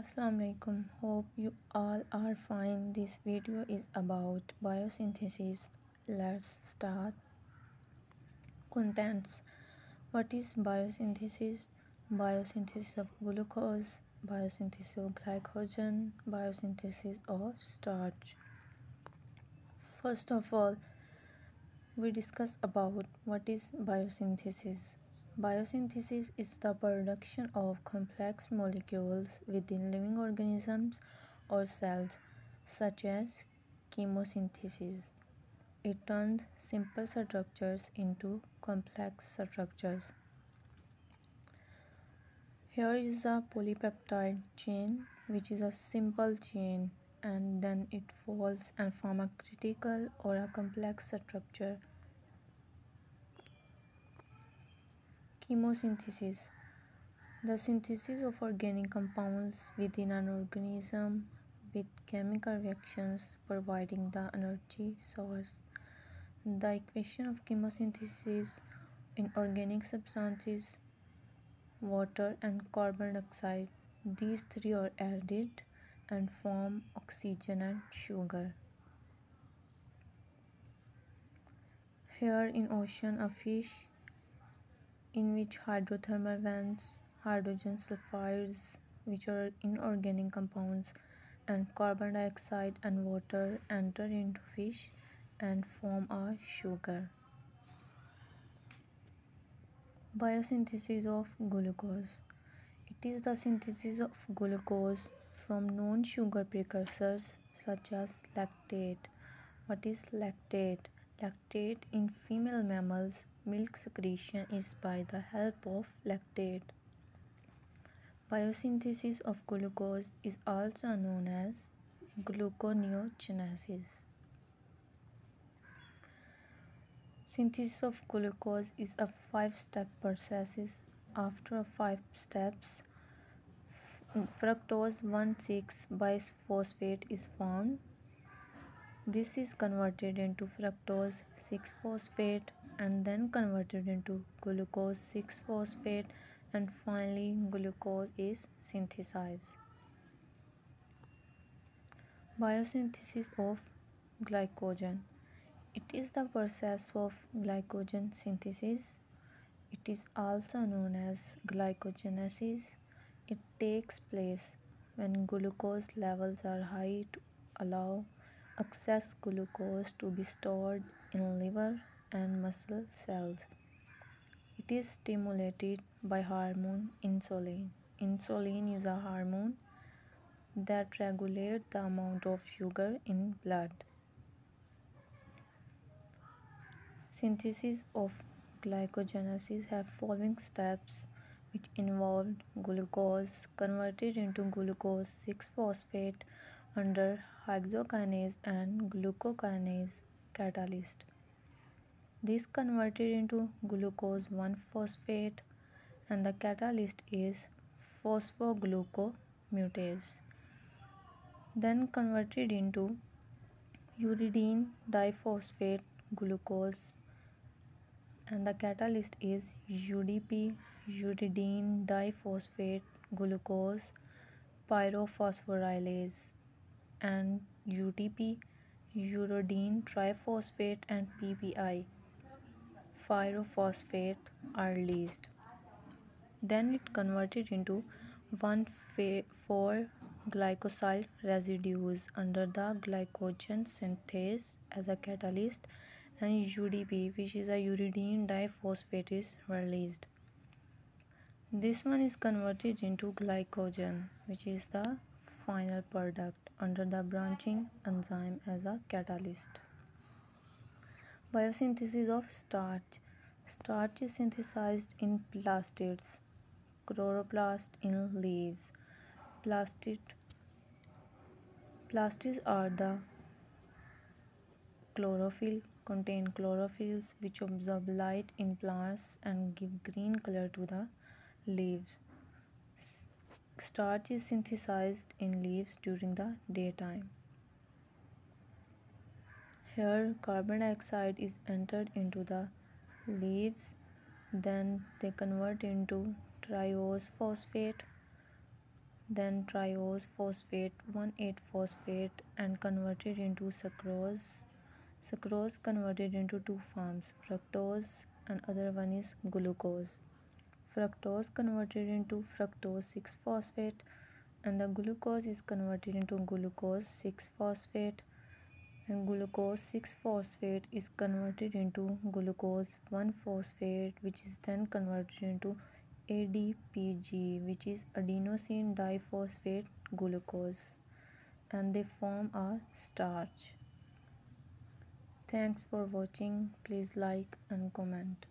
Assalamu alaikum hope you all are fine. This video is about biosynthesis. Let's start. Contents. What is biosynthesis? Biosynthesis of glucose. Biosynthesis of glycogen. Biosynthesis of starch. First of all we discuss about what is biosynthesis Biosynthesis is the production of complex molecules within living organisms or cells, such as chemosynthesis. It turns simple structures into complex structures. Here is a polypeptide chain, which is a simple chain, and then it falls and form a critical or a complex structure Chemosynthesis The synthesis of organic compounds within an organism with chemical reactions providing the energy source. The equation of chemosynthesis in organic substances, water and carbon dioxide, these three are added and form oxygen and sugar. Here in ocean a fish in which hydrothermal vents, hydrogen sulfides, which are inorganic compounds, and carbon dioxide and water enter into fish and form a sugar. Biosynthesis of glucose. It is the synthesis of glucose from non-sugar precursors such as lactate. What is lactate? Lactate in female mammals milk secretion is by the help of lactate. Biosynthesis of glucose is also known as gluconeogenesis. Synthesis of glucose is a five-step process. After five steps, fructose 1,6 bisphosphate is formed. This is converted into fructose 6-phosphate and then converted into glucose 6-phosphate and finally glucose is synthesized. Biosynthesis of glycogen. It is the process of glycogen synthesis. It is also known as glycogenesis. It takes place when glucose levels are high to allow excess glucose to be stored in liver and muscle cells. It is stimulated by hormone insulin. Insulin is a hormone that regulates the amount of sugar in blood. Synthesis of glycogenesis have following steps which involve glucose converted into glucose 6-phosphate under hexokinase and glucokinase catalyst. This converted into glucose 1-phosphate and the catalyst is phosphoglucomutase. Then converted into uridine diphosphate glucose and the catalyst is UDP uridine diphosphate glucose pyrophosphorylase and UTP uridine triphosphate and PPI pyrophosphate are released. Then it converted into 1,4 glycosyl residues under the glycogen synthase as a catalyst and UDP which is a uridine diphosphate is released. This one is converted into glycogen which is the final product under the branching enzyme as a catalyst. Biosynthesis of starch. Starch is synthesized in plastids, chloroplast in leaves. Plastid, plastids are the chlorophyll, contain chlorophylls which absorb light in plants and give green color to the leaves. Starch is synthesized in leaves during the daytime. Here carbon dioxide is entered into the leaves then they convert into triose phosphate then triose phosphate 1,8 phosphate and converted into sucrose. Sucrose converted into two forms fructose and other one is glucose. Fructose converted into fructose 6 phosphate and the glucose is converted into glucose 6 phosphate and glucose 6 phosphate is converted into glucose 1 phosphate which is then converted into ADPG which is adenosine diphosphate glucose and they form a starch. Thanks for watching. Please like and comment.